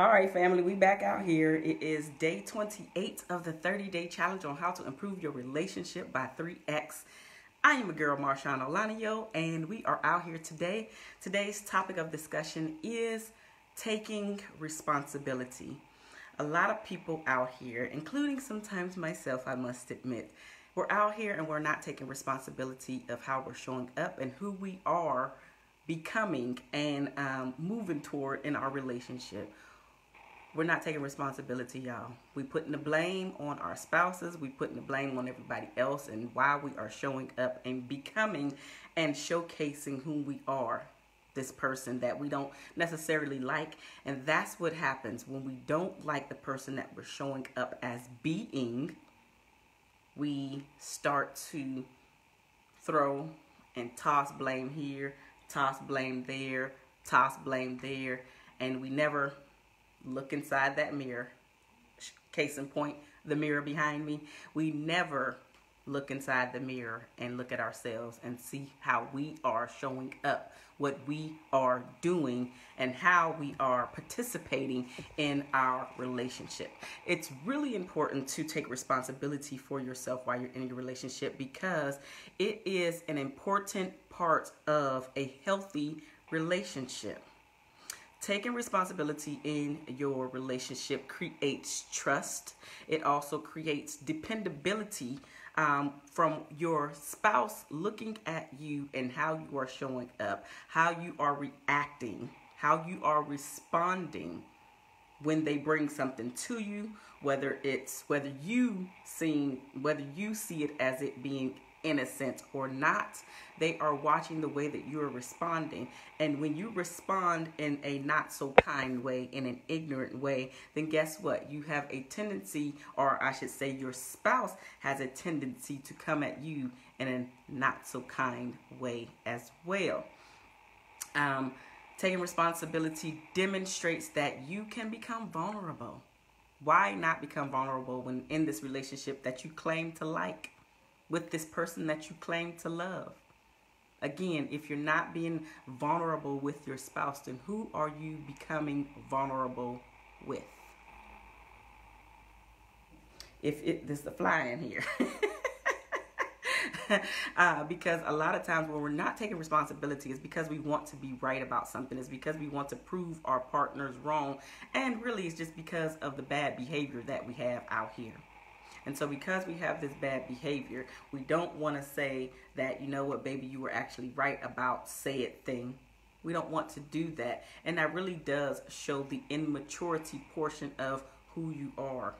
All right, family, we back out here. It is day 28 of the 30 day challenge on how to improve your relationship by 3X. I am a girl, Marshaun Olaniyan, and we are out here today. Today's topic of discussion is taking responsibility. A lot of people out here, including sometimes myself, I must admit, we're out here and we're not taking responsibility of how we're showing up and who we are becoming and um, moving toward in our relationship we're not taking responsibility, y'all. We putting the blame on our spouses. We putting the blame on everybody else and why we are showing up and becoming and showcasing who we are. This person that we don't necessarily like. And that's what happens when we don't like the person that we're showing up as being. We start to throw and toss blame here, toss blame there, toss blame there. And we never look inside that mirror. Case in point, the mirror behind me. We never look inside the mirror and look at ourselves and see how we are showing up, what we are doing, and how we are participating in our relationship. It's really important to take responsibility for yourself while you're in your relationship because it is an important part of a healthy relationship. Taking responsibility in your relationship creates trust. It also creates dependability um, from your spouse looking at you and how you are showing up, how you are reacting, how you are responding when they bring something to you, whether it's whether you seeing whether you see it as it being innocent or not. They are watching the way that you are responding. And when you respond in a not so kind way, in an ignorant way, then guess what? You have a tendency, or I should say, your spouse has a tendency to come at you in a not so kind way as well. Um, taking responsibility demonstrates that you can become vulnerable. Why not become vulnerable when in this relationship that you claim to like? With this person that you claim to love. Again, if you're not being vulnerable with your spouse, then who are you becoming vulnerable with? If it, there's a fly in here. uh, because a lot of times when we're not taking responsibility, it's because we want to be right about something. It's because we want to prove our partners wrong. And really, it's just because of the bad behavior that we have out here. And so because we have this bad behavior, we don't want to say that, you know what, baby, you were actually right about say it thing. We don't want to do that. And that really does show the immaturity portion of who you are.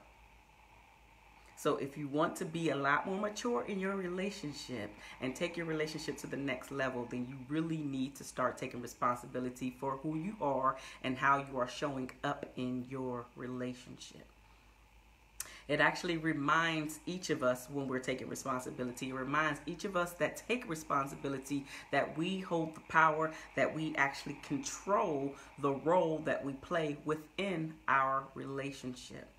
So if you want to be a lot more mature in your relationship and take your relationship to the next level, then you really need to start taking responsibility for who you are and how you are showing up in your relationship. It actually reminds each of us when we're taking responsibility. It reminds each of us that take responsibility that we hold the power, that we actually control the role that we play within our relationship.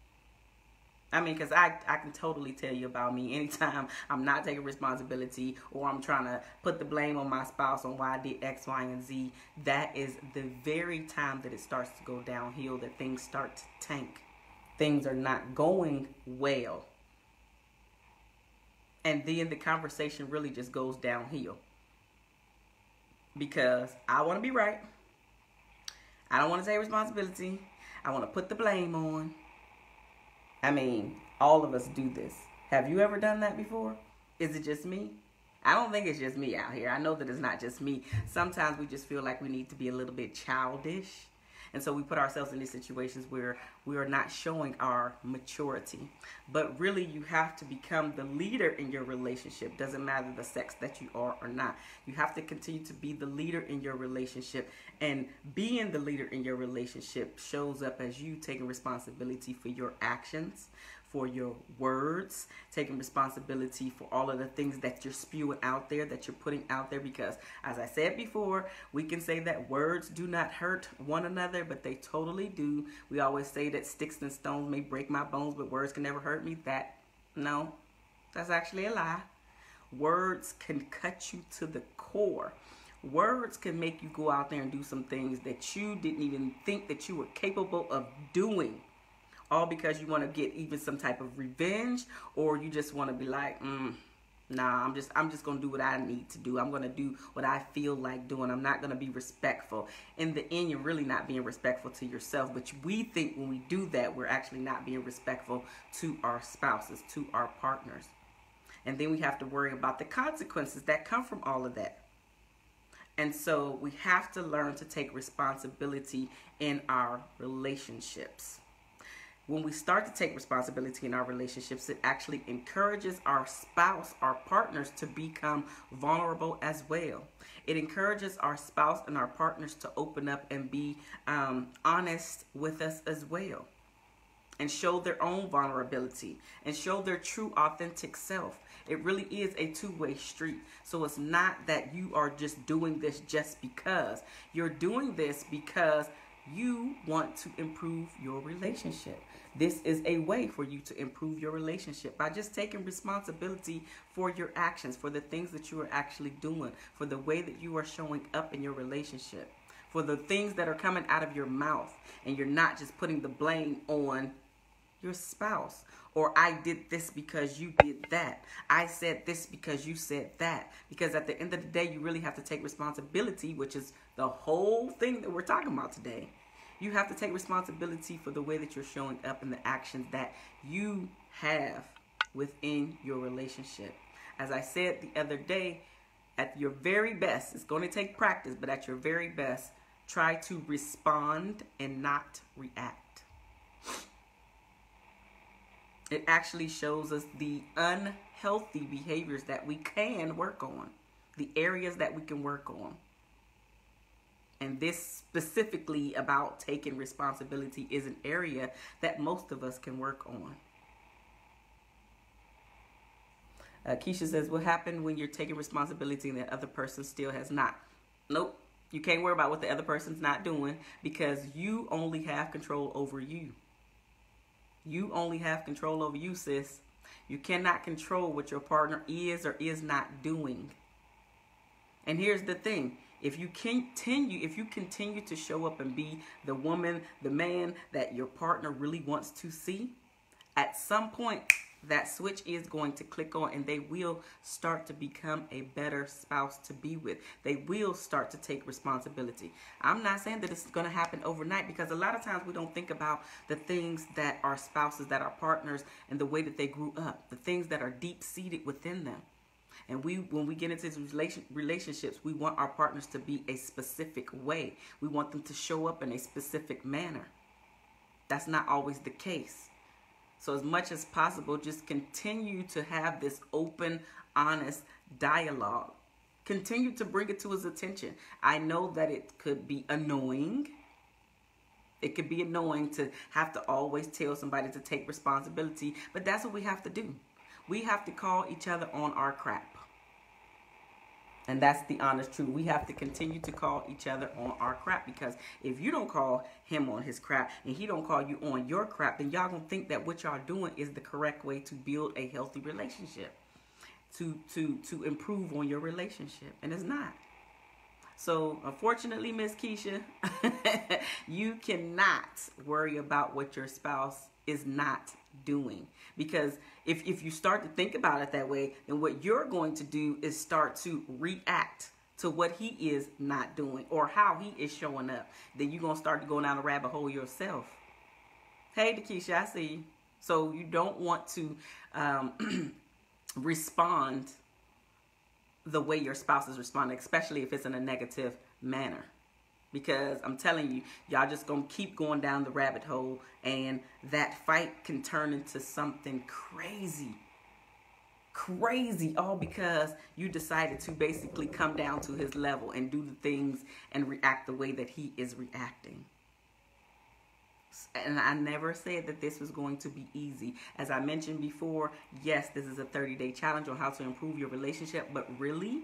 I mean, because I, I can totally tell you about me anytime I'm not taking responsibility or I'm trying to put the blame on my spouse on why I did X, Y, and Z. That is the very time that it starts to go downhill, that things start to tank things are not going well. And then the conversation really just goes downhill. Because I want to be right. I don't want to take responsibility. I want to put the blame on. I mean, all of us do this. Have you ever done that before? Is it just me? I don't think it's just me out here. I know that it's not just me. Sometimes we just feel like we need to be a little bit childish and so we put ourselves in these situations where we are not showing our maturity. But really, you have to become the leader in your relationship. Doesn't matter the sex that you are or not. You have to continue to be the leader in your relationship. And being the leader in your relationship shows up as you taking responsibility for your actions, for your words, taking responsibility for all of the things that you're spewing out there, that you're putting out there. Because, as I said before, we can say that words do not hurt one another, but they totally do. We always say that sticks and stones may break my bones, but words can never hurt me. That, no, that's actually a lie. Words can cut you to the core. Words can make you go out there and do some things that you didn't even think that you were capable of doing. All because you want to get even some type of revenge or you just want to be like, mm, nah, I'm just I'm just gonna do what I need to do. I'm gonna do what I feel like doing. I'm not gonna be respectful. In the end, you're really not being respectful to yourself. But we think when we do that, we're actually not being respectful to our spouses, to our partners. And then we have to worry about the consequences that come from all of that. And so we have to learn to take responsibility in our relationships. When we start to take responsibility in our relationships, it actually encourages our spouse, our partners to become vulnerable as well. It encourages our spouse and our partners to open up and be um, honest with us as well and show their own vulnerability and show their true authentic self. It really is a two-way street. So it's not that you are just doing this just because. You're doing this because you want to improve your relationship. This is a way for you to improve your relationship by just taking responsibility for your actions, for the things that you are actually doing, for the way that you are showing up in your relationship, for the things that are coming out of your mouth, and you're not just putting the blame on your spouse. Or I did this because you did that. I said this because you said that. Because at the end of the day, you really have to take responsibility, which is the whole thing that we're talking about today. You have to take responsibility for the way that you're showing up and the actions that you have within your relationship. As I said the other day, at your very best, it's going to take practice, but at your very best, try to respond and not react it actually shows us the unhealthy behaviors that we can work on, the areas that we can work on. And this specifically about taking responsibility is an area that most of us can work on. Uh, Keisha says, what happened when you're taking responsibility and the other person still has not? Nope. You can't worry about what the other person's not doing because you only have control over you. You only have control over you, sis. You cannot control what your partner is or is not doing. And here's the thing. If you continue, if you continue to show up and be the woman, the man that your partner really wants to see, at some point that switch is going to click on and they will start to become a better spouse to be with. They will start to take responsibility. I'm not saying that it's going to happen overnight because a lot of times we don't think about the things that our spouses, that our partners, and the way that they grew up, the things that are deep seated within them. And we, when we get into these relation, relationships, we want our partners to be a specific way. We want them to show up in a specific manner. That's not always the case. So as much as possible, just continue to have this open, honest dialogue. Continue to bring it to his attention. I know that it could be annoying. It could be annoying to have to always tell somebody to take responsibility, but that's what we have to do. We have to call each other on our crap. And that's the honest truth. We have to continue to call each other on our crap because if you don't call him on his crap and he don't call you on your crap, then y'all gonna think that what y'all doing is the correct way to build a healthy relationship, to to to improve on your relationship, and it's not. So unfortunately, Miss Keisha, you cannot worry about what your spouse is not doing because if, if you start to think about it that way, then what you're going to do is start to react to what he is not doing or how he is showing up. Then you're going to start to go down a rabbit hole yourself. Hey, Dakisha, I see. So you don't want to um, respond the way your spouse is responding, especially if it's in a negative manner because I'm telling you, y'all just gonna keep going down the rabbit hole and that fight can turn into something crazy. Crazy, all because you decided to basically come down to his level and do the things and react the way that he is reacting. And I never said that this was going to be easy. As I mentioned before, yes, this is a 30 day challenge on how to improve your relationship, but really,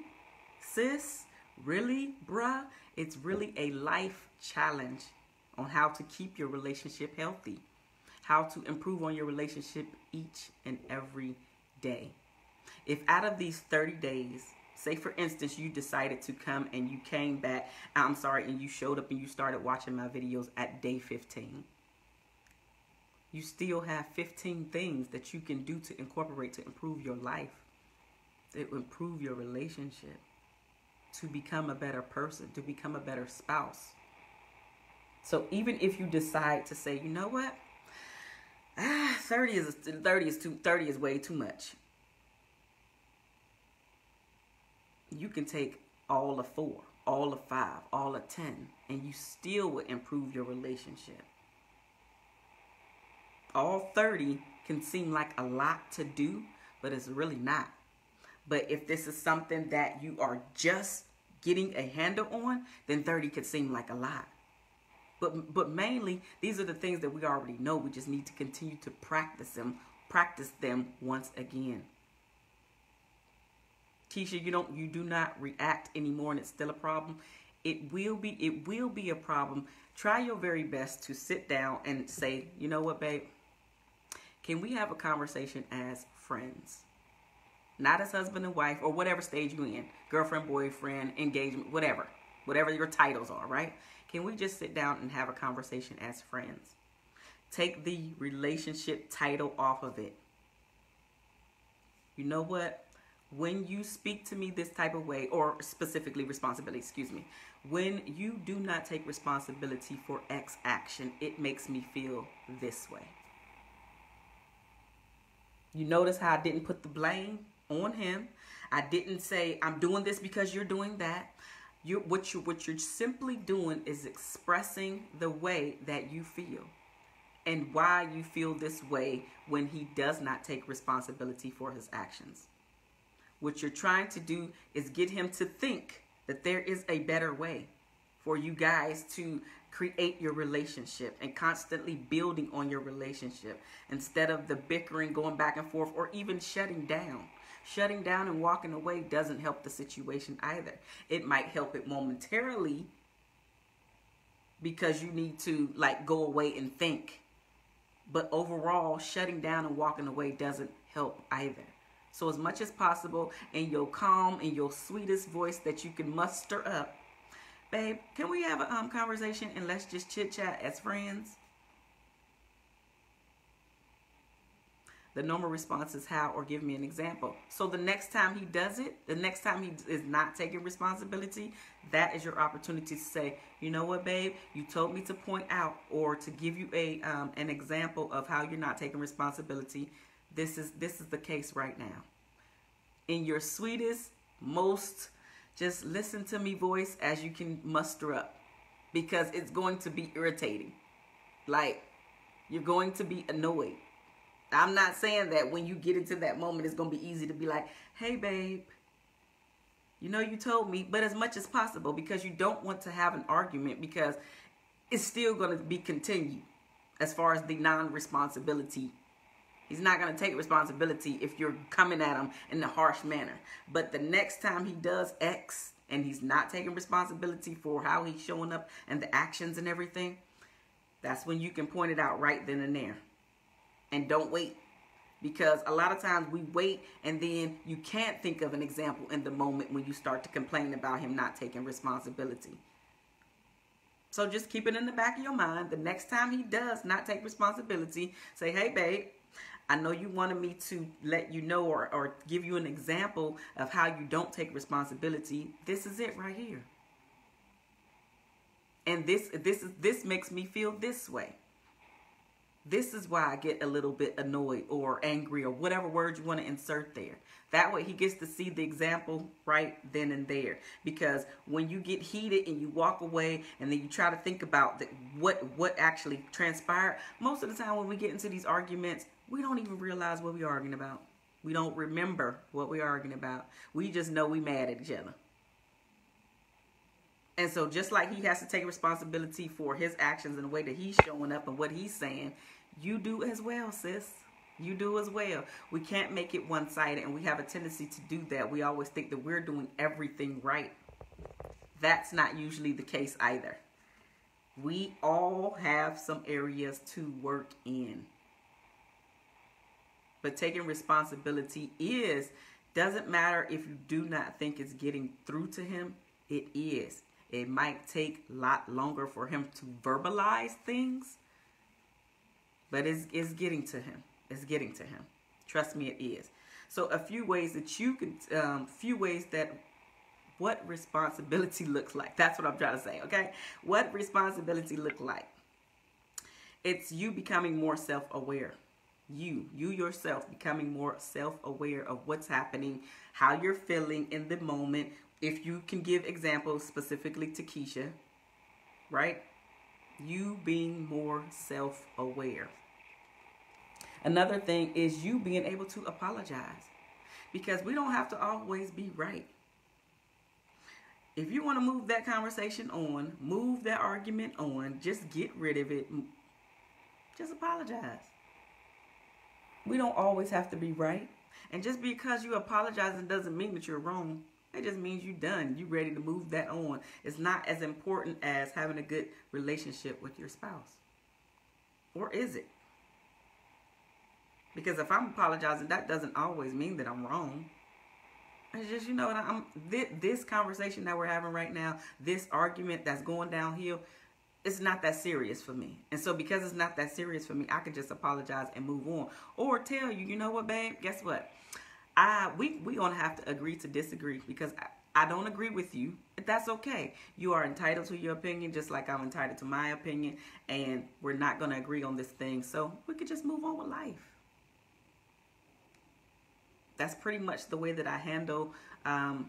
sis, really, bruh, it's really a life challenge on how to keep your relationship healthy, how to improve on your relationship each and every day. If out of these 30 days, Say, for instance, you decided to come and you came back, uh, I'm sorry, and you showed up and you started watching my videos at day 15. You still have 15 things that you can do to incorporate to improve your life, to improve your relationship, to become a better person, to become a better spouse. So even if you decide to say, you know what, ah, 30 is 30 is too 30 is way too much. you can take all of four, all of five, all of 10, and you still would improve your relationship. All 30 can seem like a lot to do, but it's really not. But if this is something that you are just getting a handle on, then 30 could seem like a lot. But but mainly these are the things that we already know. We just need to continue to practice them, practice them once again. Keisha, you don't you do not react anymore and it's still a problem. It will be it will be a problem. Try your very best to sit down and say, you know what, babe? Can we have a conversation as friends? Not as husband and wife or whatever stage you're in. Girlfriend, boyfriend, engagement, whatever. Whatever your titles are, right? Can we just sit down and have a conversation as friends? Take the relationship title off of it. You know what? when you speak to me this type of way, or specifically responsibility, excuse me, when you do not take responsibility for X action, it makes me feel this way. You notice how I didn't put the blame on him. I didn't say I'm doing this because you're doing that. You what you what you're simply doing is expressing the way that you feel and why you feel this way when he does not take responsibility for his actions. What you're trying to do is get him to think that there is a better way for you guys to create your relationship and constantly building on your relationship instead of the bickering going back and forth or even shutting down. Shutting down and walking away doesn't help the situation either. It might help it momentarily because you need to like go away and think. But overall, shutting down and walking away doesn't help either. So as much as possible in your calm and your sweetest voice that you can muster up, babe, can we have a um, conversation and let's just chit chat as friends? The normal response is how or give me an example. So the next time he does it, the next time he is not taking responsibility, that is your opportunity to say, you know what, babe, you told me to point out or to give you a um, an example of how you're not taking responsibility this is this is the case right now. In your sweetest, most just listen to me voice as you can muster up because it's going to be irritating. Like you're going to be annoyed. I'm not saying that when you get into that moment it's going to be easy to be like, "Hey babe, you know you told me," but as much as possible because you don't want to have an argument because it's still going to be continued as far as the non-responsibility He's not going to take responsibility if you're coming at him in a harsh manner. But the next time he does X and he's not taking responsibility for how he's showing up and the actions and everything, that's when you can point it out right then and there. And don't wait. Because a lot of times we wait and then you can't think of an example in the moment when you start to complain about him not taking responsibility. So just keep it in the back of your mind. The next time he does not take responsibility, say, hey, babe, I know you wanted me to let you know or, or give you an example of how you don't take responsibility. This is it right here. And this this is this makes me feel this way. This is why I get a little bit annoyed or angry or whatever word you want to insert there. That way he gets to see the example right then and there. Because when you get heated and you walk away and then you try to think about what what actually transpired, most of the time when we get into these arguments, we don't even realize what we're arguing about. We don't remember what we're arguing about. We just know we mad at each other. And so just like he has to take responsibility for his actions and the way that he's showing up and what he's saying, you do as well, sis. You do as well. We can't make it one-sided and we have a tendency to do that. We always think that we're doing everything right. That's not usually the case either. We all have some areas to work in. But taking responsibility is Doesn't matter if you do not think it's getting through to him, it is. It might take a lot longer for him to verbalize things, but it's, it's getting to him. It's getting to him. Trust me, it is. So a few ways that you can, um, few ways that what responsibility looks like. That's what I'm trying to say, okay? What responsibility look like? It's you becoming more self-aware. You, you yourself becoming more self-aware of what's happening, how you're feeling in the moment. If you can give examples specifically to Keisha, right? You being more self-aware. Another thing is you being able to apologize because we don't have to always be right. If you want to move that conversation on, move that argument on, just get rid of it. Just apologize. We don't always have to be right. And just because you apologize doesn't mean that you're wrong. It just means you're done. You're ready to move that on. It's not as important as having a good relationship with your spouse. Or is it? Because if I'm apologizing, that doesn't always mean that I'm wrong. It's just, you know, I'm this, this conversation that we're having right now, this argument that's going downhill, it's not that serious for me. And so because it's not that serious for me, I can just apologize and move on. Or tell you, you know what, babe? Guess what? I we we gonna have to agree to disagree because I, I don't agree with you. That's okay. You are entitled to your opinion just like I'm entitled to my opinion. And we're not gonna agree on this thing. So we could just move on with life that's pretty much the way that I handle um,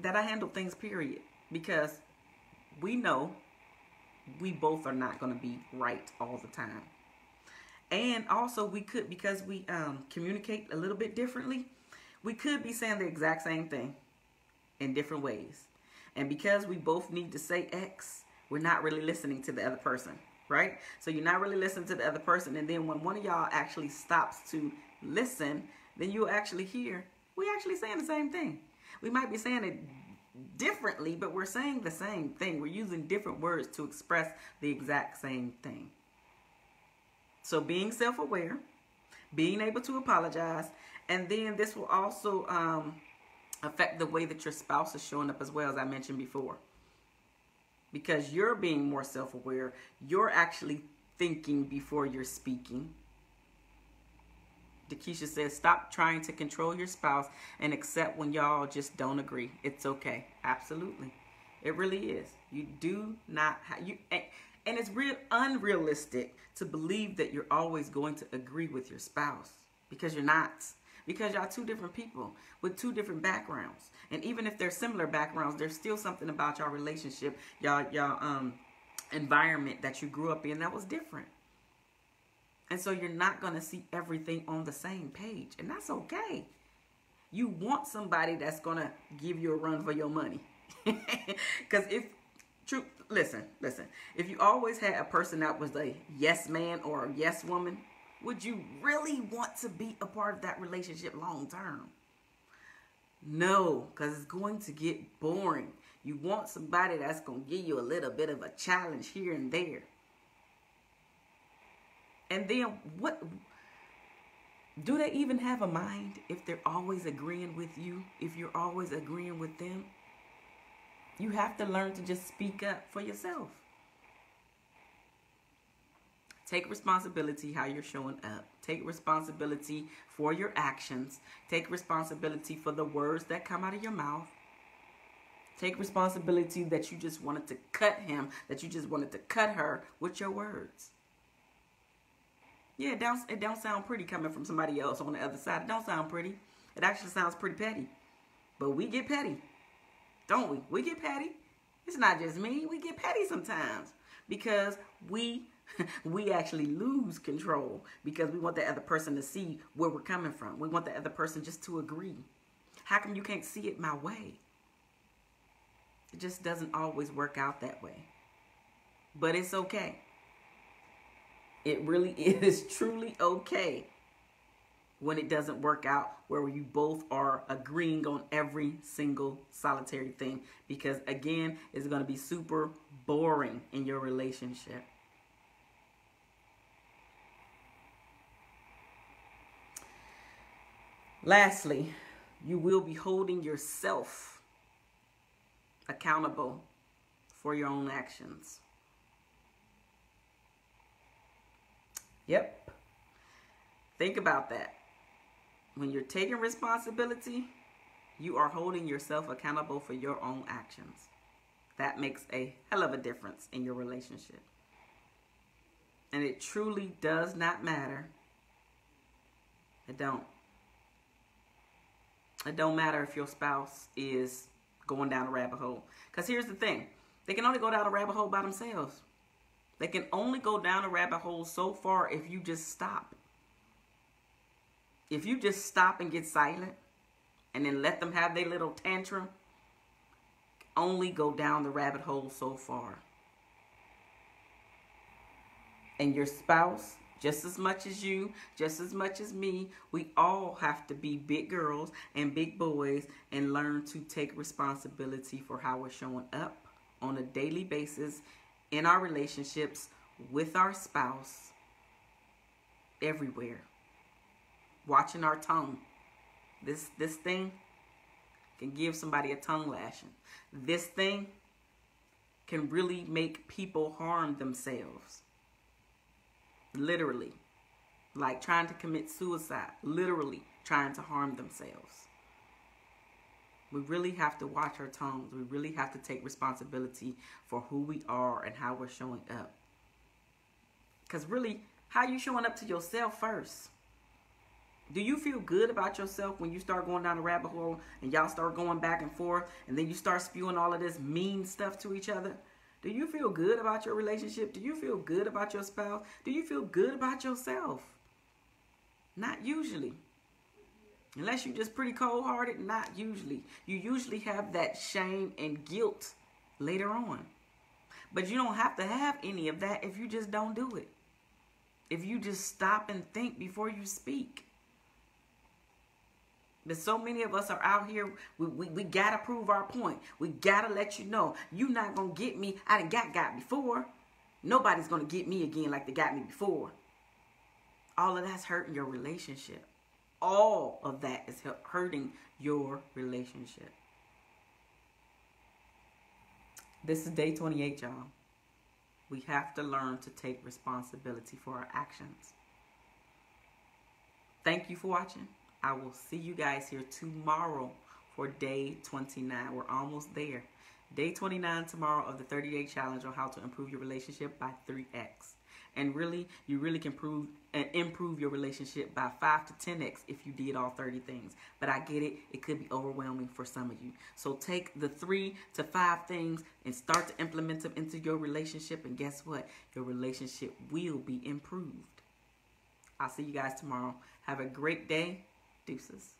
that I handle things. Period. Because we know we both are not to be right all the time, and also we could because we um, communicate a little bit differently. We could be saying the exact same thing in different ways, and because we both need to say X, we're not really listening to the other person right? So you're not really listening to the other person. And then when one of y'all actually stops to listen, then you'll actually hear we actually saying the same thing. We might be saying it differently, but we're saying the same thing. We're using different words to express the exact same thing. So being self-aware, being able to apologize, and then this will also um, affect the way that your spouse is showing up as well, as I mentioned before. Because you're being more self-aware, you're actually thinking before you're speaking Dakisha says, stop trying to control your spouse and accept when y'all just don't agree. It's okay. Absolutely. It really is. You do not have, you, and, it's real unrealistic to believe that you're always going to agree with your spouse because you're not. Because y'all two different people with two different backgrounds. And even if they're similar backgrounds, there's still something about y'all relationship, y'all y'all um environment that you grew up in that was different. And so you're not going to see everything on the same page. And that's okay. You want somebody that's going to give you a run for your money. Because if, true, listen, listen. If you always had a person that was a yes man or a yes woman, would you really want to be a part of that relationship long term? No, because it's going to get boring. You want somebody that's going to give you a little bit of a challenge here and there. And then what do they even have a mind if they're always agreeing with you, if you're always agreeing with them? You have to learn to just speak up for yourself. Take responsibility how you're showing up. Take responsibility for your actions. Take responsibility for the words that come out of your mouth. Take responsibility that you just wanted to cut him, that you just wanted to cut her with your words. Yeah, it don't, it don't sound pretty coming from somebody else on the other side. It don't sound pretty. It actually sounds pretty petty. But we get petty, don't we? We get petty. It's not just me. We get petty sometimes because we we actually lose control because we want the other person to see where we're coming from. We want the other person just to agree. How come you can't see it my way? It just doesn't always work out that way. But it's okay. It really is truly okay when it doesn't work out where you both are agreeing on every single solitary thing because again it's going to be super boring in your relationship lastly You will be holding yourself accountable for your own actions. Yep. Think about that. When you're taking responsibility, you are holding yourself accountable for your own actions. That makes a hell of a difference in your relationship. And it truly does not matter. It don't. It don't matter if your spouse is going down a rabbit hole. Because here's the thing. They can only go down a rabbit hole by themselves. They can only go down a rabbit hole so far if you just stop. If you just stop and get silent and then let them have their little tantrum, only go down the rabbit hole so far. And your spouse, just as much as you, just as much as me, we all have to be big girls and big boys and learn to take responsibility for how we're showing up on a daily basis in our relationships with our spouse everywhere watching our tongue this this thing can give somebody a tongue lashing this thing can really make people harm themselves literally like trying to commit suicide literally trying to harm themselves we really have to watch our tongues. We really have to take responsibility for who we are and how we're showing up. Because really, how you showing up to yourself first? Do you feel good about yourself when you start going down the rabbit hole and y'all start going back and forth and then you start spewing all of this mean stuff to each other? Do you feel good about your relationship? Do you feel good about your spouse? Do you feel good about yourself? Not usually. Unless you're just pretty cold hearted, not usually. You usually have that shame and guilt later on. But you don't have to have any of that if you just don't do it. If you just stop and think before you speak. But so many of us are out here, we, we, we gotta prove our point. We gotta let you know, you not gonna get me. I done got got before. Nobody's gonna get me again like they got me before. All of that's hurting your relationship all of that is hurting your relationship. This is day 28, y'all. We have to learn to take responsibility for our actions. Thank you for watching. I will see you guys here tomorrow for day 29. We're almost there. Day 29 tomorrow of the 30 day challenge on how to improve your relationship by 3x and really you really can prove and improve your relationship by 5 to 10x if you did all 30 things. But i get it. It could be overwhelming for some of you. So take the 3 to 5 things and start to implement them into your relationship. And guess what? Your relationship will be improved. I'll see you guys tomorrow. Have a great day deuces